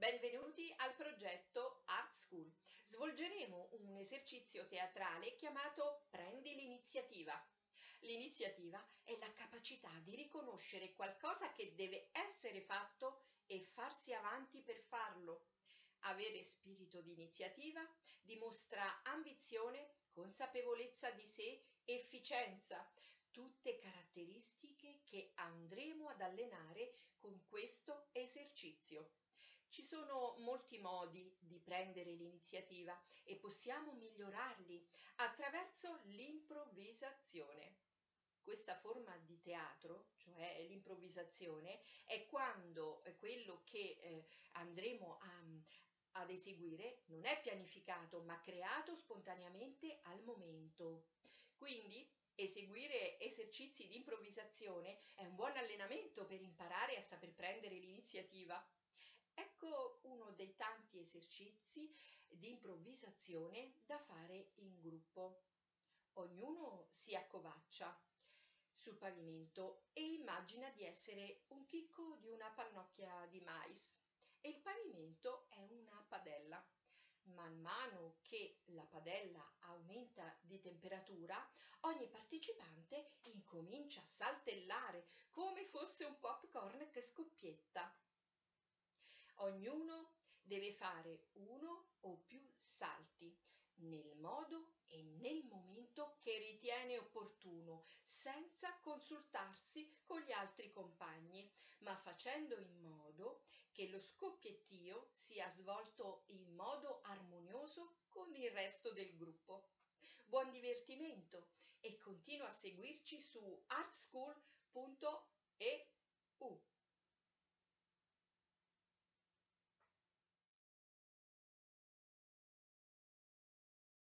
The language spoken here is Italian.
Benvenuti al progetto Art School. Svolgeremo un esercizio teatrale chiamato Prendi l'iniziativa. L'iniziativa è la capacità di riconoscere qualcosa che deve essere fatto e farsi avanti per farlo. Avere spirito di iniziativa dimostra ambizione, consapevolezza di sé, efficienza, tutte caratteristiche che andremo ad allenare con questo esercizio. Ci sono molti modi di prendere l'iniziativa e possiamo migliorarli attraverso l'improvvisazione. Questa forma di teatro, cioè l'improvvisazione, è quando quello che eh, andremo a, ad eseguire non è pianificato ma creato spontaneamente al momento. Quindi Eseguire esercizi di improvvisazione è un buon allenamento per imparare a saper prendere l'iniziativa. Ecco uno dei tanti esercizi di improvvisazione da fare in gruppo. Ognuno si accovaccia sul pavimento e immagina di essere un chicco di una pannocchia di mais e il pavimento è una padella. Man mano che la padella aumenta di temperatura, ogni partecipante incomincia a saltellare come fosse un popcorn che scoppietta. Ognuno deve fare uno o più salti nel modo e nel momento che ritiene opportuno, senza consultarsi con gli altri compagni, ma facendo in modo che lo scoppiettio sia svolto in modo armonioso con il resto del gruppo. Buon divertimento e continua a seguirci su artschool.e